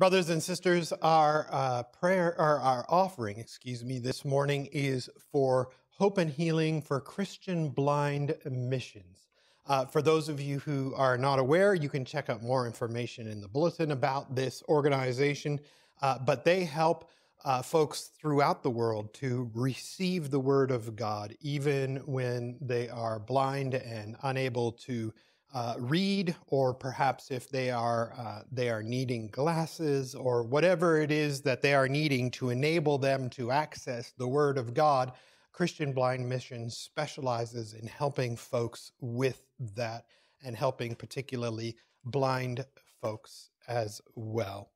Brothers and sisters, our uh, prayer or our offering, excuse me, this morning is for hope and healing for Christian blind missions. Uh, for those of you who are not aware, you can check out more information in the bulletin about this organization. Uh, but they help uh, folks throughout the world to receive the Word of God, even when they are blind and unable to uh, read, or perhaps if they are uh, they are needing glasses or whatever it is that they are needing to enable them to access the Word of God. Christian Blind Mission specializes in helping folks with that and helping particularly blind folks as well.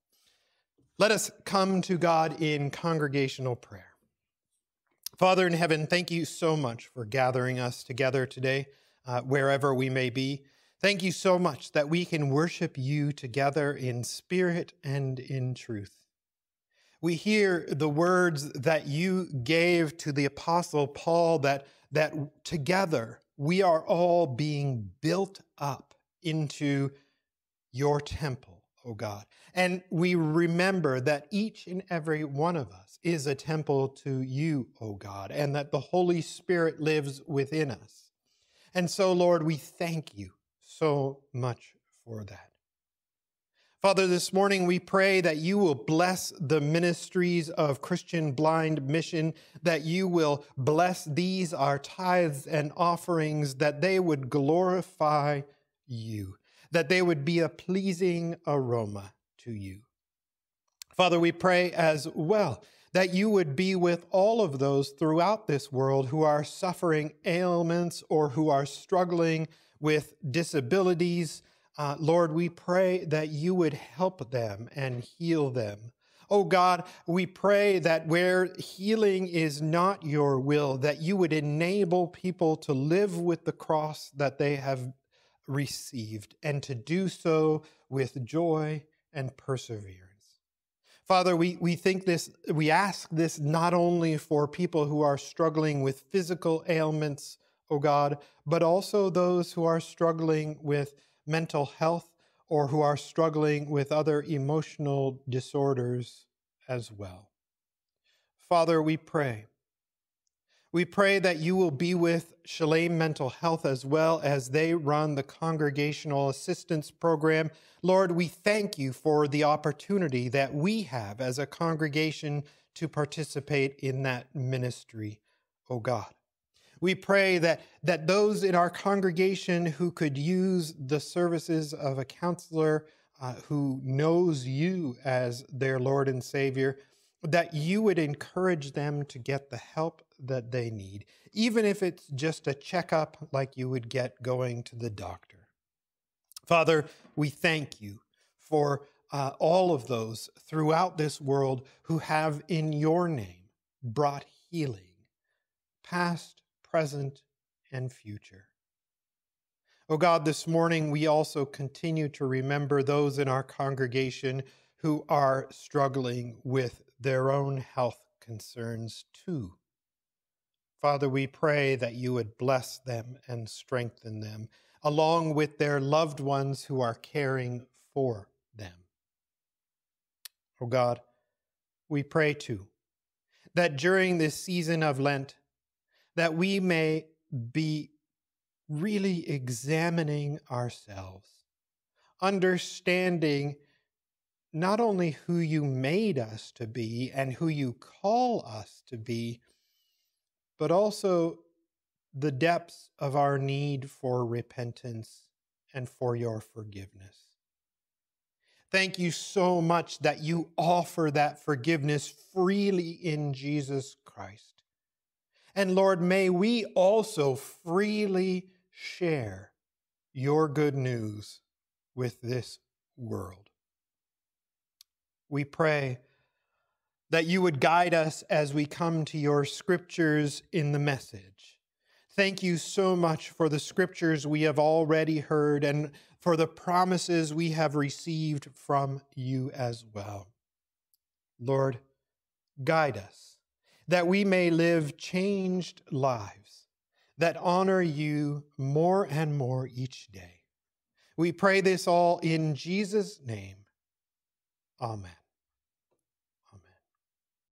Let us come to God in congregational prayer. Father in heaven, thank you so much for gathering us together today, uh, wherever we may be. Thank you so much that we can worship you together in spirit and in truth. We hear the words that you gave to the apostle Paul that, that together we are all being built up into your temple, O oh God. And we remember that each and every one of us is a temple to you, O oh God, and that the Holy Spirit lives within us. And so, Lord, we thank you so much for that. Father, this morning we pray that you will bless the ministries of Christian Blind Mission, that you will bless these, our tithes and offerings, that they would glorify you, that they would be a pleasing aroma to you. Father, we pray as well that you would be with all of those throughout this world who are suffering ailments or who are struggling with disabilities. Uh, Lord, we pray that you would help them and heal them. Oh God, we pray that where healing is not your will, that you would enable people to live with the cross that they have received and to do so with joy and perseverance. Father, we, we think this, we ask this not only for people who are struggling with physical ailments O God, but also those who are struggling with mental health or who are struggling with other emotional disorders as well. Father, we pray. We pray that you will be with Shalem Mental Health as well as they run the Congregational Assistance Program. Lord, we thank you for the opportunity that we have as a congregation to participate in that ministry, O God. We pray that, that those in our congregation who could use the services of a counselor uh, who knows you as their Lord and Savior, that you would encourage them to get the help that they need, even if it's just a checkup like you would get going to the doctor. Father, we thank you for uh, all of those throughout this world who have in your name brought healing, past, present, and future. Oh God, this morning we also continue to remember those in our congregation who are struggling with their own health concerns too. Father, we pray that you would bless them and strengthen them, along with their loved ones who are caring for them. Oh God, we pray too that during this season of Lent, that we may be really examining ourselves, understanding not only who you made us to be and who you call us to be, but also the depths of our need for repentance and for your forgiveness. Thank you so much that you offer that forgiveness freely in Jesus Christ. And Lord, may we also freely share your good news with this world. We pray that you would guide us as we come to your scriptures in the message. Thank you so much for the scriptures we have already heard and for the promises we have received from you as well. Lord, guide us that we may live changed lives that honor you more and more each day. We pray this all in Jesus' name. Amen.